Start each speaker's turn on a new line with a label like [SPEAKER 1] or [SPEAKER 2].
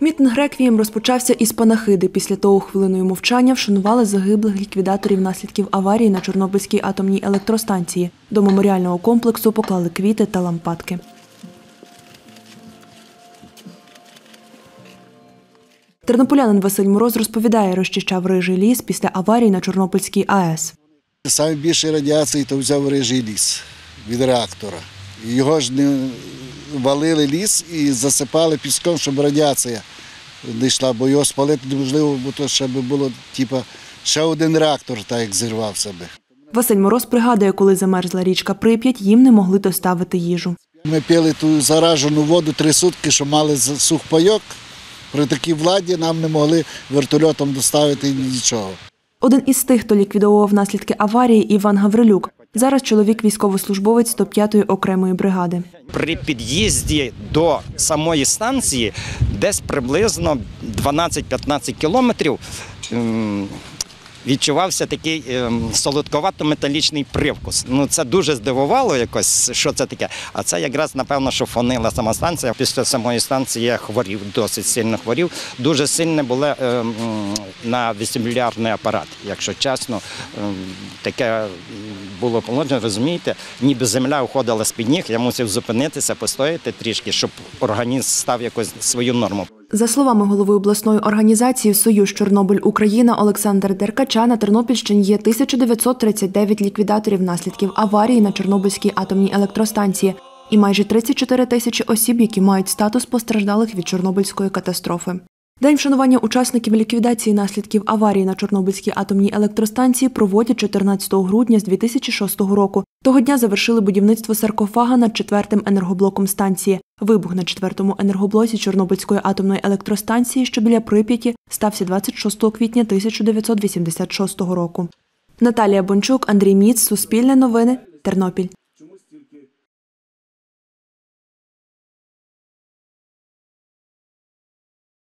[SPEAKER 1] Мітинг реквієм розпочався із панахиди. Після того хвилиною мовчання вшанували загиблих ліквідаторів наслідків аварії на Чорнобильській атомній електростанції. До меморіального комплексу поклали квіти та лампадки. Тернополянин Василь Мороз розповідає, розчищав рижий ліс після аварії на Чорнобильській АЕС.
[SPEAKER 2] Саме більше радіації то взяв рижий ліс від реактора. Його ж не валили ліс і засипали піском, щоб радіація не йшла, бо його спалити неможливо, бо то ще би було, типа, ще один реактор, так як зірвався би.
[SPEAKER 1] Василь Мороз пригадує, коли замерзла річка Прип'ять, їм не могли доставити їжу.
[SPEAKER 2] Ми пили ту заражену воду три сутки, що мали сухпайок. При такій владі нам не могли вертольотом доставити нічого.
[SPEAKER 1] Один із тих, хто ліквідовував наслідки аварії, Іван Гаврилюк. Зараз чоловік військовослужбовець 105-ї окремої бригади.
[SPEAKER 3] При під'їзді до самої станції десь приблизно 12-15 кілометрів ем, відчувався такий ем, солодковато-металічний привкус. Ну це дуже здивувало якось, що це таке. А це якраз напевно, що фонила сама станція. Після самої станції я хворів, досить сильно хворів. Дуже сильне було ем, на вестибулярний апарат. Якщо чесно, ем, таке було положення, розумієте, ніби земля уходила з-під ніг, я мусив зупинитися, постояти трішки, щоб організм став якось свою норму.
[SPEAKER 1] За словами голови обласної організації Союз Чорнобиль Україна Олександр Деркача, на Тернопільщині є 1939 ліквідаторів наслідків аварії на Чорнобильській атомній електростанції і майже 34 тисячі осіб, які мають статус постраждалих від Чорнобильської катастрофи. День вшанування учасників ліквідації наслідків аварії на Чорнобильській атомній електростанції проводять 14 грудня з 2006 року. Того дня завершили будівництво саркофага над четвертим енергоблоком станції. Вибух на четвертому енергоблоці Чорнобильської атомної електростанції, що біля Прип'яті, стався 26 квітня 1986 року. Наталія Бончук, Андрій Міц, Суспільне новини, Тернопіль.